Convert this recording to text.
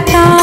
जाता